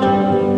Música